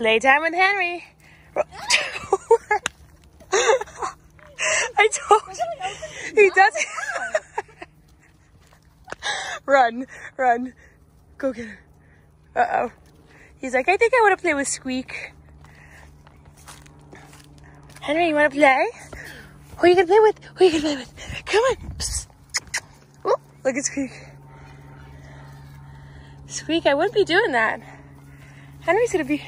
Playtime with Henry. I told you. He does run, run. Go get her. Uh-oh. He's like, I think I want to play with Squeak. Henry, you want to play? Who are you going to play with? Who are you going to play with? Come on. Psst. Oh, look at Squeak. Squeak, I wouldn't be doing that. Henry's going to be...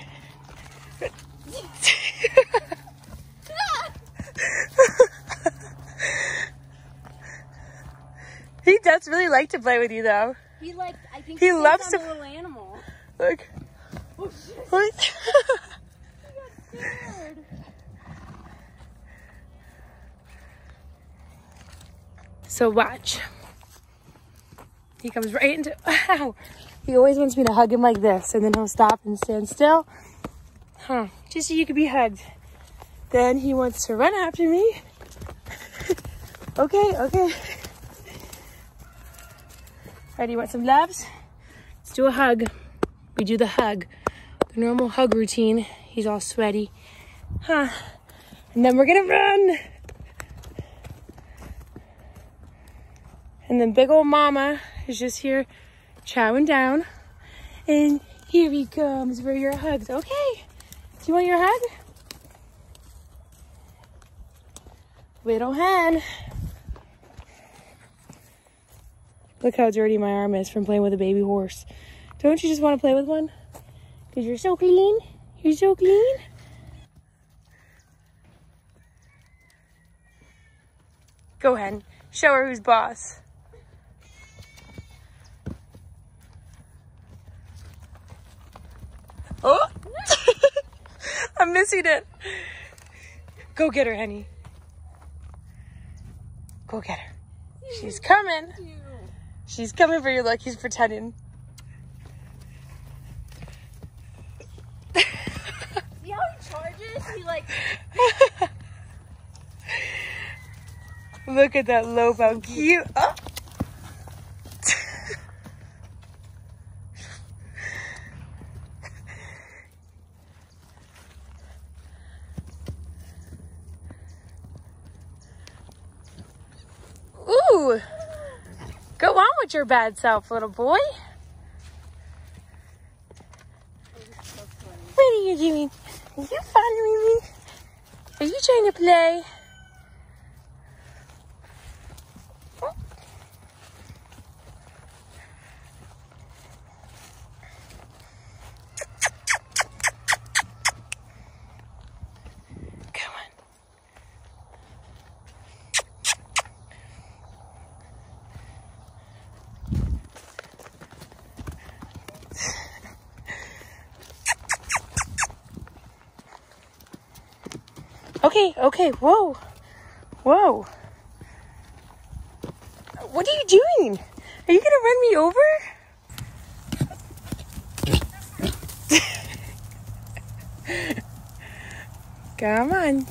he does really like to play with you, though. He like, I think He he, loves to- a little animal. Look. Oh. What? He got so watch. He comes right into. Ow! He always wants me to hug him like this, and then he'll stop and stand still. Huh? Just so you can be hugged. Then he wants to run after me. okay, okay. Ready? Want some loves? Let's do a hug. We do the hug, the normal hug routine. He's all sweaty. Huh? And then we're gonna run. And then big old mama is just here chowing down. And here he comes for your hugs. Okay. Do you want your hug? Little hen. Look how dirty my arm is from playing with a baby horse. Don't you just want to play with one? Because you're so clean. You're so clean. Go ahead. Show her who's boss. Oh! I'm missing it. Go get her, honey. Go get her. She's coming. She's coming for you. Look, he's pretending. See how he charges? He like, Look at that how cute. Oh. Go on with your bad self, little boy. What are you doing? Are you following me? Are you trying to play? Okay, okay, whoa, whoa. What are you doing? Are you gonna run me over? Come on.